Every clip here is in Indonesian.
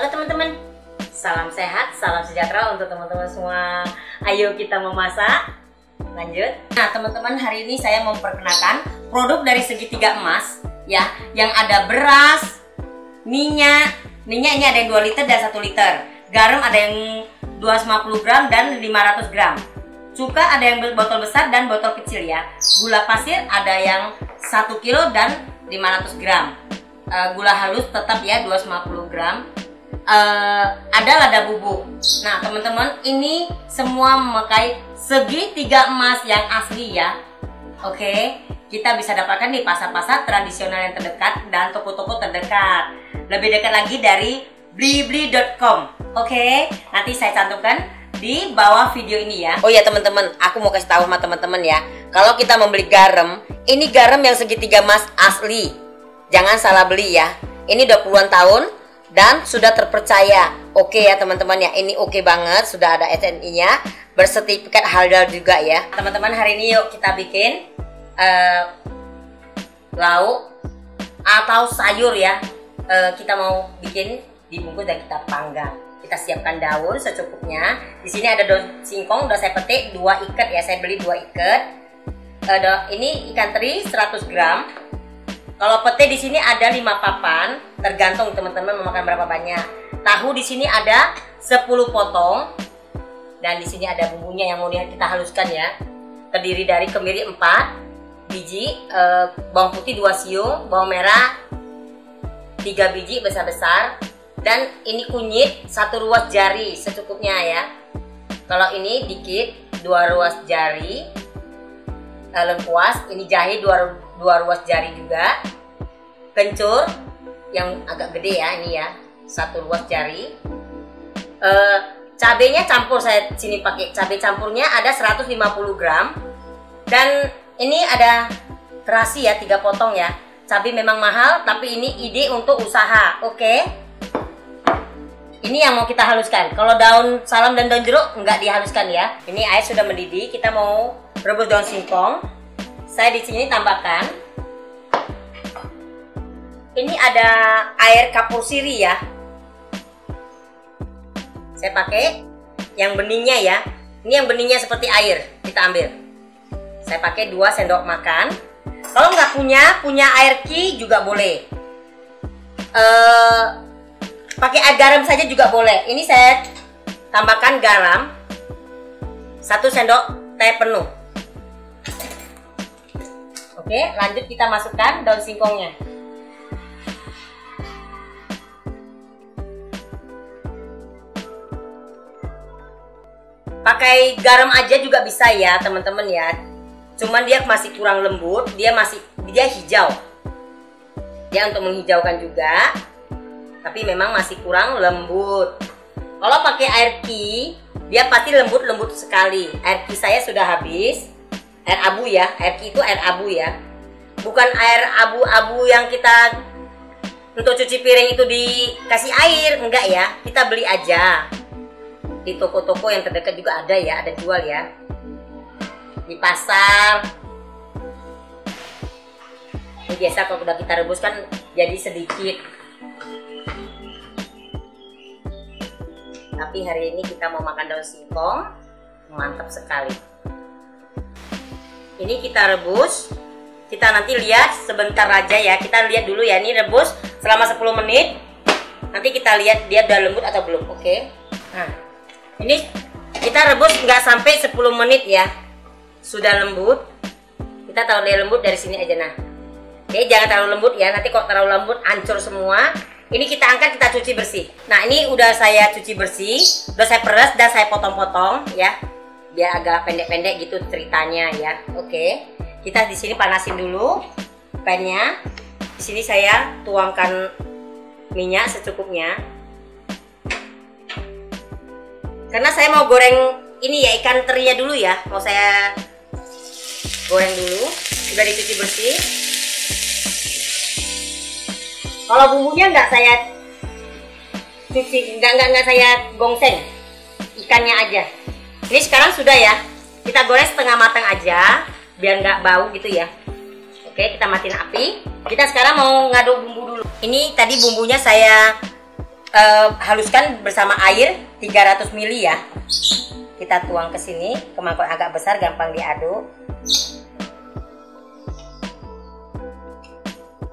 Halo teman-teman, salam sehat, salam sejahtera untuk teman-teman semua. Ayo kita memasak. Lanjut. Nah teman-teman hari ini saya memperkenalkan produk dari segitiga emas ya, yang ada beras, minyak, minyak ini ada yang 2 liter dan 1 liter, garam ada yang 250 gram dan 500 gram, cuka ada yang botol besar dan botol kecil ya, gula pasir ada yang 1 kilo dan 500 gram, uh, gula halus tetap ya 250 gram, uh, ada lada bubuk. Nah, teman-teman, ini semua memakai segitiga emas yang asli ya. Oke, kita bisa dapatkan di pasar-pasar tradisional yang terdekat dan toko-toko terdekat. Lebih dekat lagi dari blibli.com. Oke, nanti saya cantumkan di bawah video ini ya. Oh ya teman-teman, aku mau kasih tahu sama teman-teman ya. Kalau kita membeli garam, ini garam yang segitiga emas asli. Jangan salah beli ya. Ini udah puluhan tahun, dan sudah terpercaya. Oke ya teman-teman ya, ini oke banget, sudah ada SNI-nya, bersertifikat halal juga ya. Teman-teman hari ini yuk kita bikin uh, lauk atau sayur ya. Uh, kita mau bikin dibungkus dan kita panggang. Kita siapkan daun secukupnya. Di sini ada daun singkong, udah saya petik dua ikat ya, saya beli dua ikat. Uh, ini ikan teri 100 gram, kalau pete di sini ada 5 papan, tergantung teman-teman memakan berapa banyak. Tahu di sini ada 10 potong. Dan di sini ada bumbunya yang mau kita haluskan ya. Terdiri dari kemiri 4 biji, e, bawang putih 2 siung, bawang merah 3 biji besar-besar dan ini kunyit satu ruas jari secukupnya ya. Kalau ini dikit dua ruas jari eh, lengkuas, ini jahe dua dua ruas jari juga. Kencur yang agak gede ya ini ya. Satu ruas jari. Uh, cabenya campur saya sini pakai cabai campurnya ada 150 gram. Dan ini ada terasi ya tiga potong ya. Cabai memang mahal tapi ini ide untuk usaha oke? Okay? ini yang mau kita haluskan. Kalau daun salam dan daun jeruk nggak dihaluskan ya. Ini air sudah mendidih kita mau rebus daun singkong saya di sini tambahkan. Ini ada air kapur siri ya. Saya pakai yang beningnya ya. Ini yang beningnya seperti air kita ambil. Saya pakai 2 sendok makan. Kalau nggak punya punya air ki juga boleh. Uh, pakai air garam saja juga boleh. Ini saya tambahkan garam. Satu sendok teh penuh Oke, lanjut kita masukkan daun singkongnya. Pakai garam aja juga bisa ya, teman-teman ya. Cuman dia masih kurang lembut, dia masih dia hijau. Dia untuk menghijaukan juga. Tapi memang masih kurang lembut. Kalau pakai air ki, dia pasti lembut-lembut sekali. Air ki saya sudah habis air abu ya air itu air abu ya. Bukan air abu-abu yang kita untuk cuci piring itu dikasih air enggak ya. Kita beli aja. Di toko-toko yang terdekat juga ada ya ada jual ya. Di pasar. Ini biasa kalau udah kita rebus kan jadi sedikit. Tapi hari ini kita mau makan daun singkong. Mantap sekali ini kita rebus. Kita nanti lihat sebentar aja ya. Kita lihat dulu ya. Ini rebus selama 10 menit. Nanti kita lihat dia udah lembut atau belum. Oke? Okay? nah ini kita rebus nggak sampai 10 menit ya. Sudah lembut. Kita taruh dia lembut dari sini aja nah. Oke, jangan terlalu lembut ya. Nanti kok terlalu lembut hancur semua. Ini kita angkat kita cuci bersih. Nah ini udah saya cuci bersih. Udah saya peres dan saya potong-potong ya biar agak pendek-pendek gitu ceritanya ya. Oke. Kita di sini panasin dulu pannya. Di sini saya tuangkan minyak secukupnya. Karena saya mau goreng ini ya ikan terinya dulu ya. Mau saya goreng dulu. Sudah dicuci bersih. Kalau bumbunya nggak saya cuci, nggak nggak nggak saya gongseng ikannya aja ini sekarang sudah ya. Kita goreng setengah matang aja biar nggak bau gitu ya. Oke kita matiin api. Kita sekarang mau ngaduk bumbu dulu. Ini tadi bumbunya saya uh, haluskan bersama air 300 ml ya. Kita tuang ke sini. Ke mangkok agak besar gampang diaduk.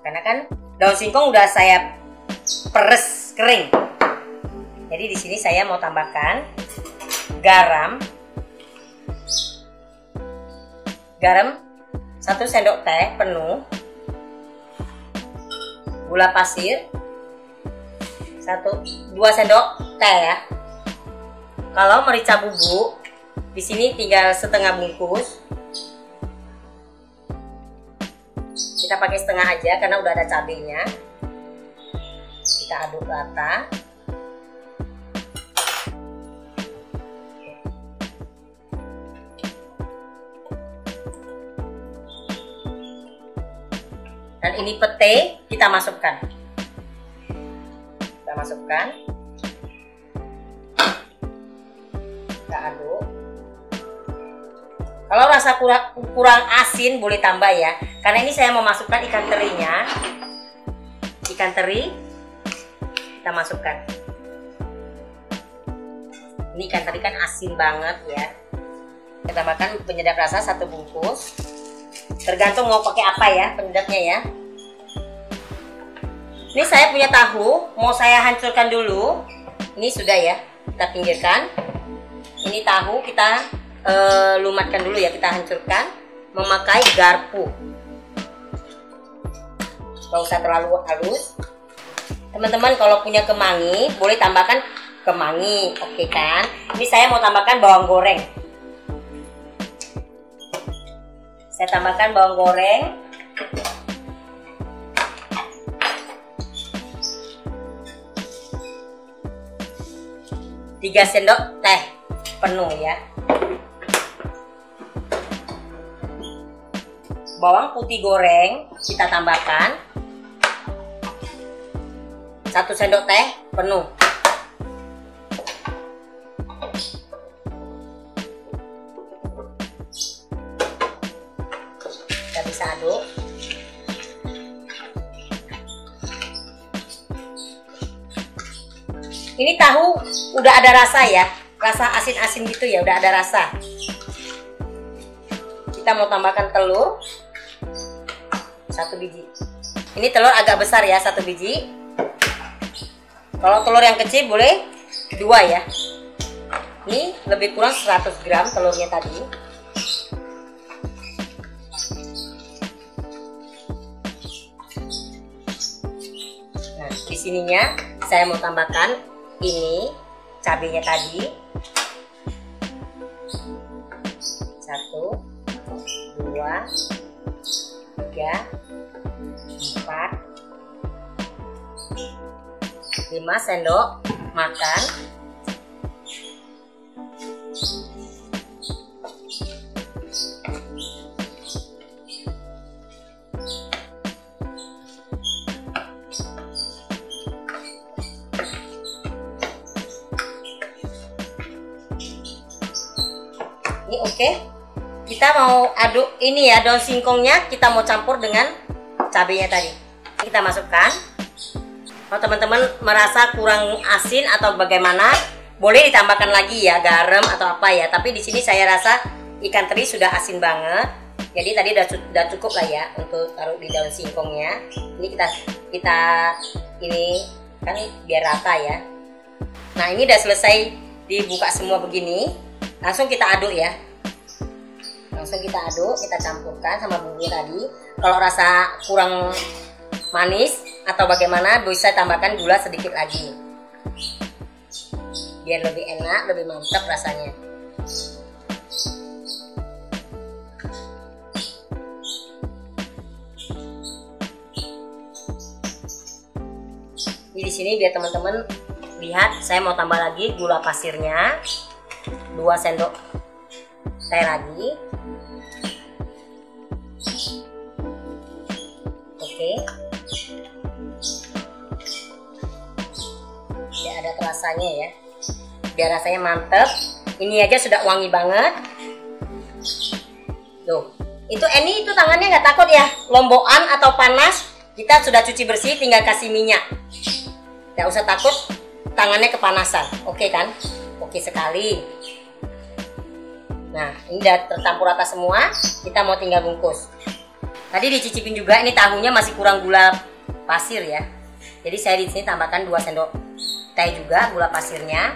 Karena kan daun singkong udah saya peres kering. Jadi di sini saya mau tambahkan garam. Garam satu sendok teh penuh. Gula pasir satu dua sendok teh ya. Kalau merica bubuk di sini tinggal setengah bungkus. Kita pakai setengah aja karena udah ada cabenya. Kita aduk rata dan ini pete kita masukkan. Kita masukkan. Kita aduk. Kalau rasa kurang, kurang asin boleh tambah ya. Karena ini saya mau masukkan ikan terinya. Ikan teri. Kita masukkan. Ini ikan teri kan asin banget ya. Kita makan penyedap rasa satu bungkus tergantung mau pakai apa ya penyedapnya ya. Ini saya punya tahu mau saya hancurkan dulu. Ini sudah ya kita pinggirkan. Ini tahu kita e, lumatkan dulu ya kita hancurkan. Memakai garpu. Nggak usah terlalu halus. Teman-teman kalau punya kemangi boleh tambahkan kemangi. Oke kan? Ini saya mau tambahkan bawang goreng saya tambahkan bawang goreng. Tiga sendok teh penuh ya. Bawang putih goreng kita tambahkan. Satu sendok teh penuh ini tahu udah ada rasa ya? Rasa asin-asin gitu ya udah ada rasa. Kita mau tambahkan telur. Satu biji. Ini telur agak besar ya satu biji. Kalau telur yang kecil boleh dua ya. Ini lebih kurang 100 gram telurnya tadi. Sininya saya mau tambahkan ini cabenya tadi. Satu dua tiga empat lima sendok makan mau aduk ini ya daun singkongnya. Kita mau campur dengan cabenya tadi. Kita masukkan. Kalau teman-teman merasa kurang asin atau bagaimana boleh ditambahkan lagi ya garam atau apa ya. Tapi di sini saya rasa ikan teri sudah asin banget. Jadi tadi udah, udah cukup lah ya untuk taruh di daun singkongnya. Ini kita kita ini kan biar rata ya. Nah ini udah selesai dibuka semua begini. Langsung kita aduk ya langsung kita aduk kita campurkan sama bumbu tadi. Kalau rasa kurang manis atau bagaimana bisa tambahkan gula sedikit lagi. Biar lebih enak lebih mantap rasanya. Di sini biar teman-teman lihat saya mau tambah lagi gula pasirnya. 2 sendok teh lagi oke biar ada terasanya ya biar rasanya mantep ini aja sudah wangi banget tuh itu Eni itu tangannya nggak takut ya lombokan atau panas kita sudah cuci bersih tinggal kasih minyak Tidak usah takut tangannya kepanasan. Oke kan? Oke sekali. Nah, ini udah tercampur rata semua. Kita mau tinggal bungkus. Tadi dicicipin juga ini tahunya masih kurang gula pasir ya. Jadi saya di sini tambahkan 2 sendok teh juga gula pasirnya.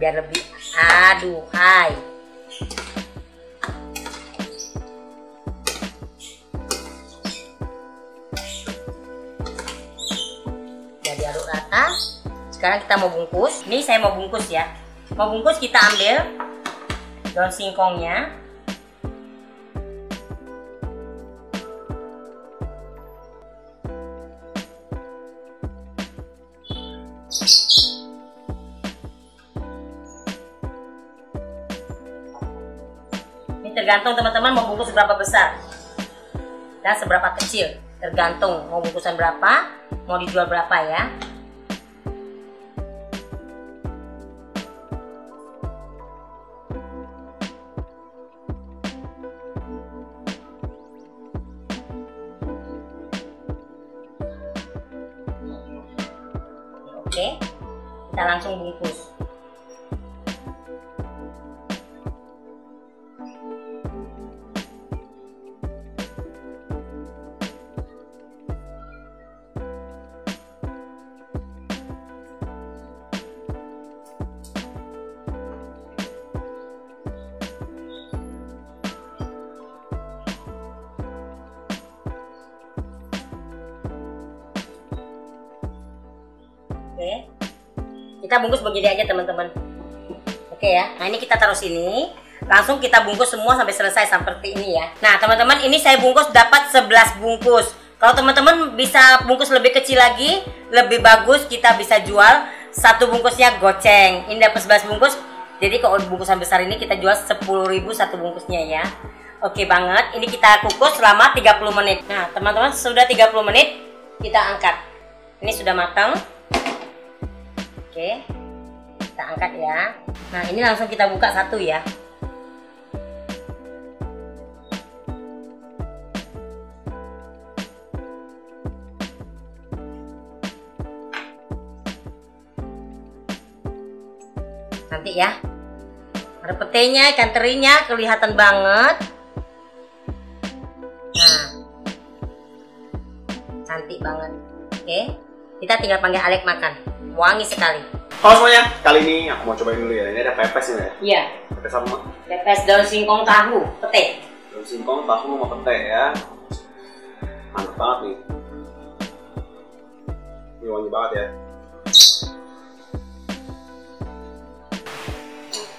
Biar lebih aduh, hai. Udah diaduk rata. Sekarang kita mau bungkus. Ini saya mau bungkus ya. Mau bungkus kita ambil daun singkongnya tergantung teman-teman mau bungkus berapa besar dan seberapa kecil. Tergantung mau bungkusan berapa, mau dijual berapa ya. Kita bungkus begini aja teman-teman. Oke ya. Nah, ini kita taruh sini. Langsung kita bungkus semua sampai selesai seperti ini ya. Nah, teman-teman, ini saya bungkus dapat 11 bungkus. Kalau teman-teman bisa bungkus lebih kecil lagi, lebih bagus kita bisa jual satu bungkusnya goceng. Ini dapat 11 bungkus. Jadi kalau bungkusan besar ini kita jual 10.000 satu bungkusnya ya. Oke banget. Ini kita kukus selama 30 menit. Nah, teman-teman sudah 30 menit kita angkat. Ini sudah matang. Oke, kita angkat ya. Nah, ini langsung kita buka satu ya. Nanti ya. Ada petenya, ikan terinya kelihatan banget. Nah, cantik banget. Oke, kita tinggal panggil Alek makan wangi sekali. Halo semuanya, kali ini aku mau cobain dulu ya. Ini ada pepes ini ya. Iya, Pepes sama pepes daun singkong tahu, pete. daun singkong, tahu sama pete ya. Mantap banget nih. Ini wangi banget ya.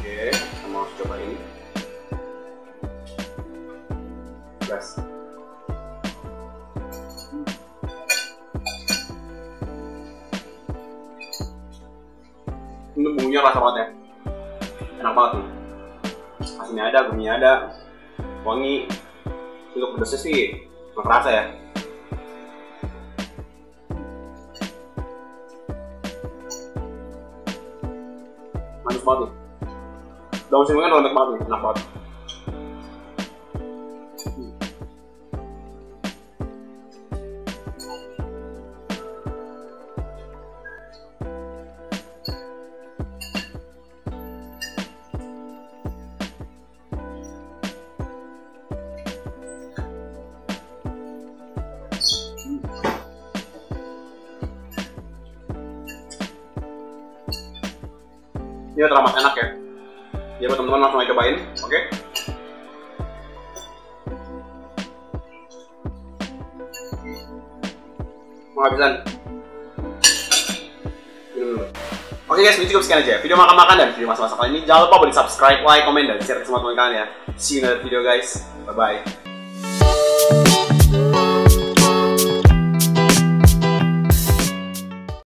Oke, kita mau coba ini. Gas. Ini bumbunya rasa banget ya. Enak banget nih. Asinnya ada, guminya ada, wangi. Untuk pedasnya sih nggak kerasa ya. Manis banget nih. Daun singkongnya lembek banget nih, enak banget. Ini teramat enak ya. Ya buat teman-teman langsung aja cobain, oke? Mau habisan? Minum dulu. Oke guys, ini cukup sekian aja. Video makan-makan dan video masak-masak kali ini. Jangan lupa di subscribe, like, comment, dan share ke semua teman kalian ya. See you in the video guys. Bye-bye.